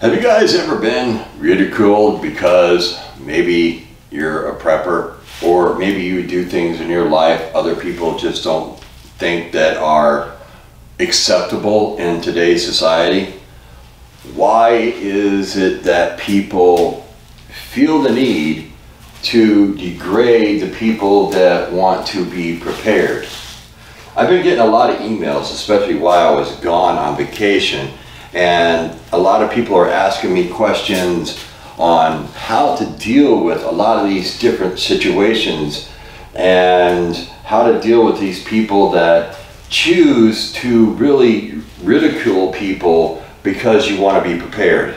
Have you guys ever been ridiculed because maybe you're a prepper or maybe you do things in your life other people just don't think that are acceptable in today's society? Why is it that people feel the need to degrade the people that want to be prepared? I've been getting a lot of emails, especially while I was gone on vacation, and a lot of people are asking me questions on how to deal with a lot of these different situations and how to deal with these people that choose to really ridicule people because you want to be prepared.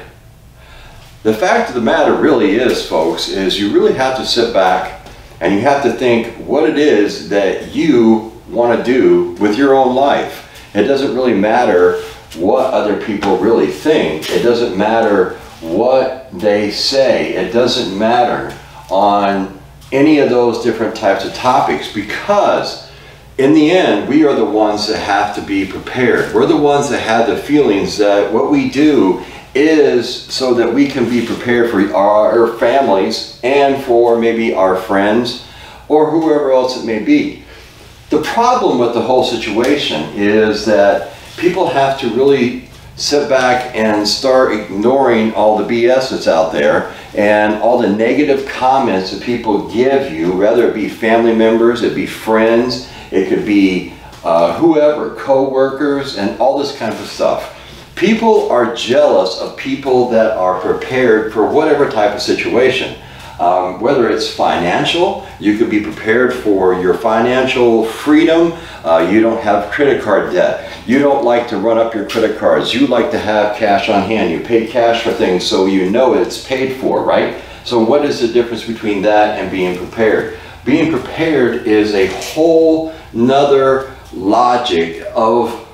The fact of the matter really is, folks, is you really have to sit back and you have to think what it is that you want to do with your own life. It doesn't really matter what other people really think. It doesn't matter what they say. It doesn't matter on any of those different types of topics because in the end, we are the ones that have to be prepared. We're the ones that have the feelings that what we do is so that we can be prepared for our families and for maybe our friends or whoever else it may be. The problem with the whole situation is that people have to really sit back and start ignoring all the BS that's out there and all the negative comments that people give you, whether it be family members, it be friends, it could be uh, whoever, co-workers, and all this kind of stuff. People are jealous of people that are prepared for whatever type of situation. Um, whether it's financial, you could be prepared for your financial freedom. Uh, you don't have credit card debt. You don't like to run up your credit cards. You like to have cash on hand. You pay cash for things so you know it's paid for, right? So what is the difference between that and being prepared? Being prepared is a whole nother logic of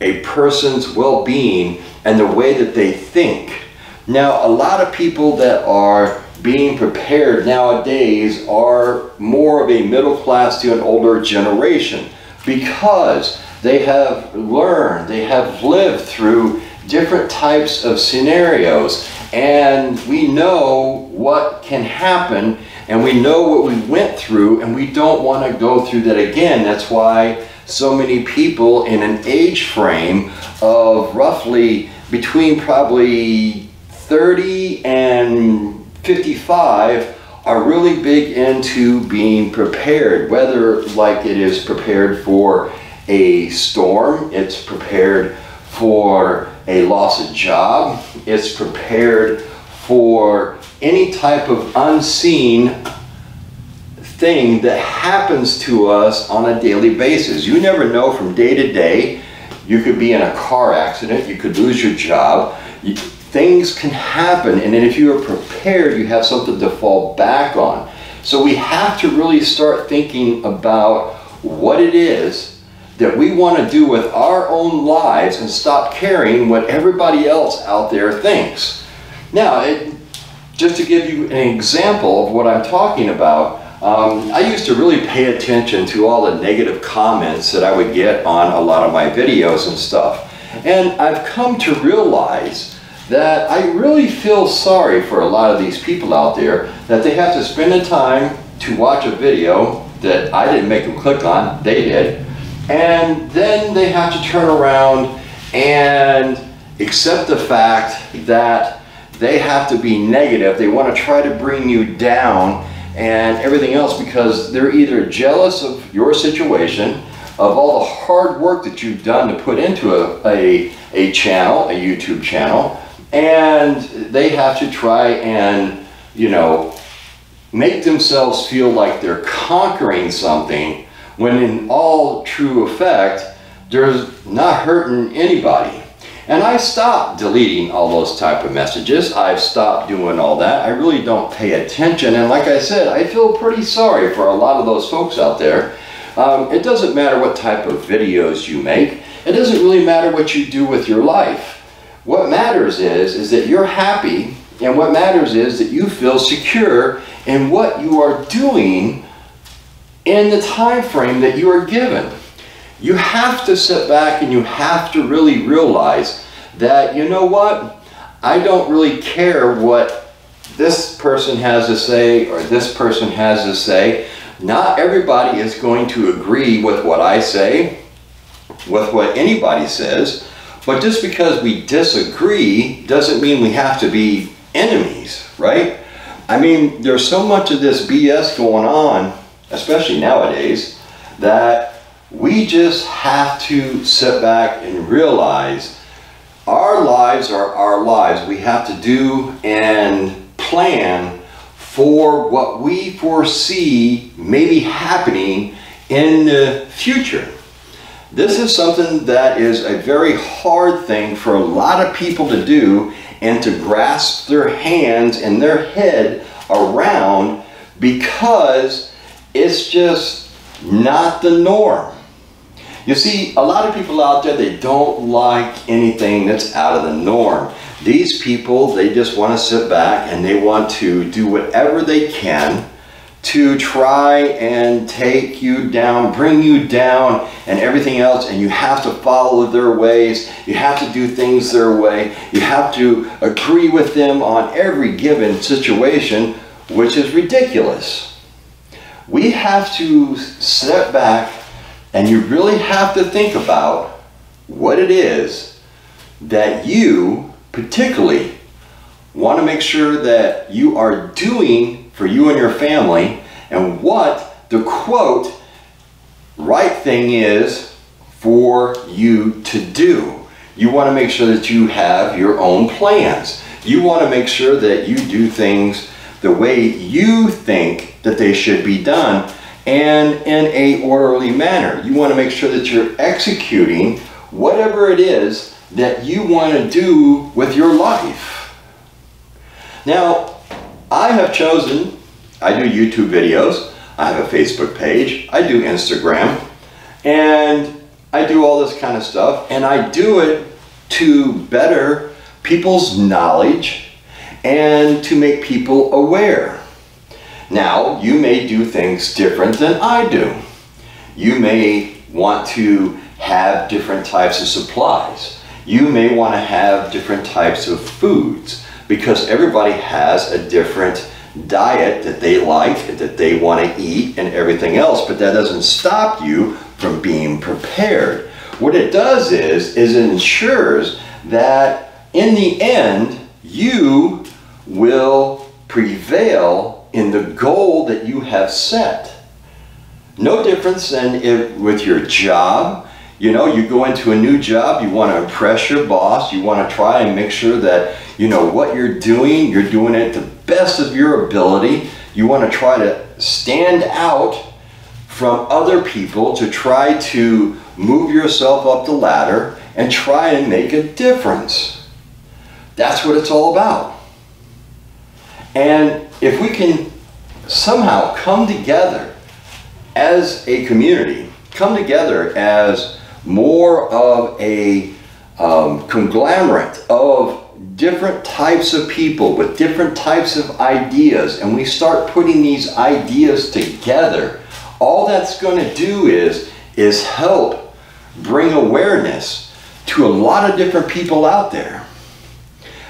a person's well-being and the way that they think. Now, a lot of people that are being prepared nowadays are more of a middle class to an older generation because they have learned, they have lived through different types of scenarios and we know what can happen and we know what we went through and we don't want to go through that again. That's why so many people in an age frame of roughly between probably 30 and 55 are really big into being prepared, whether like it is prepared for a storm, it's prepared for a loss of job, it's prepared for any type of unseen thing that happens to us on a daily basis. You never know from day to day. You could be in a car accident, you could lose your job. You, things can happen and then if you are prepared you have something to fall back on. So we have to really start thinking about what it is that we want to do with our own lives and stop caring what everybody else out there thinks. Now it, just to give you an example of what I'm talking about um, I used to really pay attention to all the negative comments that I would get on a lot of my videos and stuff. And I've come to realize that I really feel sorry for a lot of these people out there that they have to spend the time to watch a video that I didn't make them click on, they did, and then they have to turn around and accept the fact that they have to be negative, they want to try to bring you down and everything else because they're either jealous of your situation, of all the hard work that you've done to put into a, a, a channel, a YouTube channel, and they have to try and, you know, make themselves feel like they're conquering something when in all true effect, they're not hurting anybody. And I stopped deleting all those type of messages. I've stopped doing all that. I really don't pay attention. And like I said, I feel pretty sorry for a lot of those folks out there. Um, it doesn't matter what type of videos you make. It doesn't really matter what you do with your life. What matters is, is that you're happy and what matters is that you feel secure in what you are doing in the time frame that you are given. You have to sit back and you have to really realize that, you know what, I don't really care what this person has to say or this person has to say. Not everybody is going to agree with what I say, with what anybody says, but just because we disagree doesn't mean we have to be enemies, right? I mean, there's so much of this BS going on, especially nowadays, that we just have to sit back and realize our lives are our lives. We have to do and plan for what we foresee maybe happening in the future. This is something that is a very hard thing for a lot of people to do and to grasp their hands and their head around because it's just not the norm. You see, a lot of people out there, they don't like anything that's out of the norm. These people, they just want to sit back and they want to do whatever they can to try and take you down, bring you down, and everything else, and you have to follow their ways. You have to do things their way. You have to agree with them on every given situation, which is ridiculous. We have to step back and you really have to think about what it is that you particularly want to make sure that you are doing for you and your family and what the quote right thing is for you to do. You want to make sure that you have your own plans. You want to make sure that you do things the way you think that they should be done and in a orderly manner. You want to make sure that you're executing whatever it is that you want to do with your life. Now, I have chosen, I do YouTube videos, I have a Facebook page, I do Instagram, and I do all this kind of stuff, and I do it to better people's knowledge and to make people aware. Now, you may do things different than I do. You may want to have different types of supplies. You may want to have different types of foods because everybody has a different diet that they like, that they want to eat and everything else, but that doesn't stop you from being prepared. What it does is, is it ensures that in the end, you will prevail in the goal that you have set. No difference than if with your job. You know, you go into a new job, you want to impress your boss, you want to try and make sure that, you know, what you're doing, you're doing it the best of your ability. You want to try to stand out from other people to try to move yourself up the ladder and try and make a difference. That's what it's all about. And if we can somehow come together as a community, come together as more of a um, conglomerate of different types of people with different types of ideas, and we start putting these ideas together, all that's going to do is, is help bring awareness to a lot of different people out there,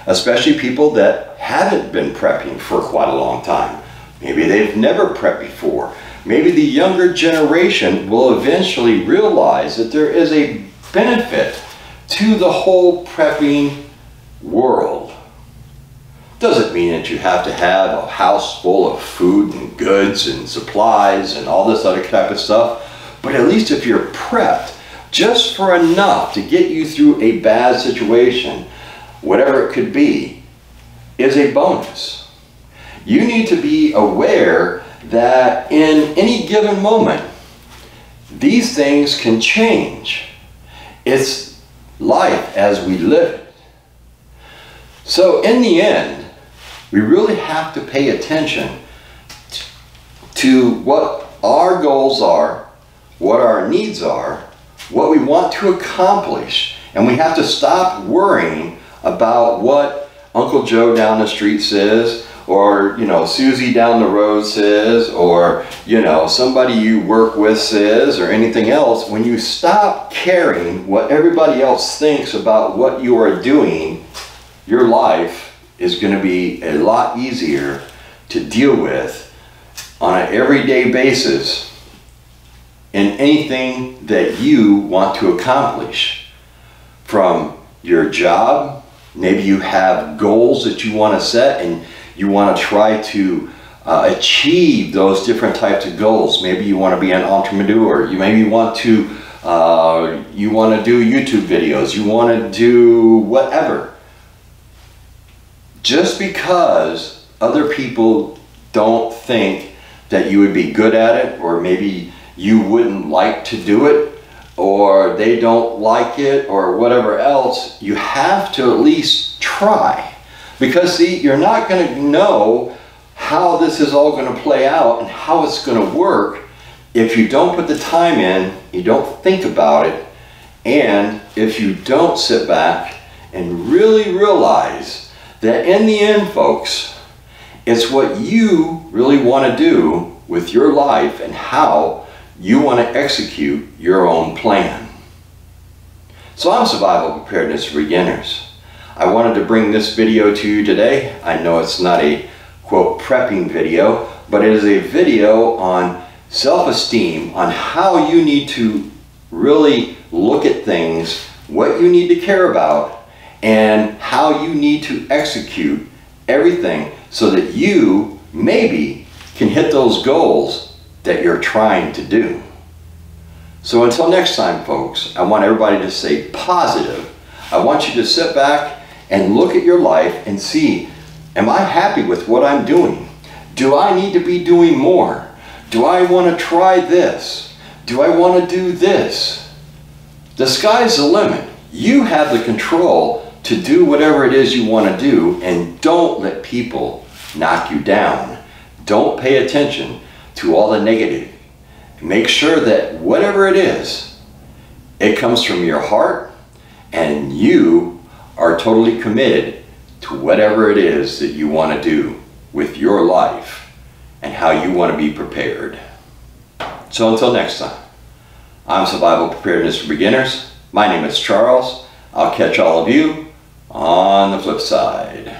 especially people that haven't been prepping for quite a long time. Maybe they've never prepped before. Maybe the younger generation will eventually realize that there is a benefit to the whole prepping world. Doesn't mean that you have to have a house full of food and goods and supplies and all this other type of stuff, but at least if you're prepped just for enough to get you through a bad situation, whatever it could be, is a bonus you need to be aware that in any given moment, these things can change. It's life as we live it. So in the end, we really have to pay attention to what our goals are, what our needs are, what we want to accomplish. And we have to stop worrying about what Uncle Joe down the street says, or you know Susie down the road says or you know somebody you work with says or anything else when you stop caring what everybody else thinks about what you are doing your life is going to be a lot easier to deal with on an everyday basis in anything that you want to accomplish. From your job, maybe you have goals that you want to set and you want to try to uh, achieve those different types of goals. Maybe you want to be an entrepreneur. You maybe want to uh, you want to do YouTube videos. You want to do whatever. Just because other people don't think that you would be good at it or maybe you wouldn't like to do it or they don't like it or whatever else, you have to at least try. Because see, you're not going to know how this is all going to play out and how it's going to work if you don't put the time in, you don't think about it, and if you don't sit back and really realize that in the end, folks, it's what you really want to do with your life and how you want to execute your own plan. So I'm Survival Preparedness for Beginners. I wanted to bring this video to you today. I know it's not a quote prepping video, but it is a video on self-esteem, on how you need to really look at things, what you need to care about, and how you need to execute everything so that you maybe can hit those goals that you're trying to do. So until next time, folks, I want everybody to stay positive. I want you to sit back and look at your life and see, am I happy with what I'm doing? Do I need to be doing more? Do I want to try this? Do I want to do this? The sky's the limit. You have the control to do whatever it is you want to do and don't let people knock you down. Don't pay attention to all the negative. Make sure that whatever it is, it comes from your heart and you are totally committed to whatever it is that you want to do with your life and how you want to be prepared. So until next time, I'm Survival Preparedness for Beginners. My name is Charles. I'll catch all of you on the flip side.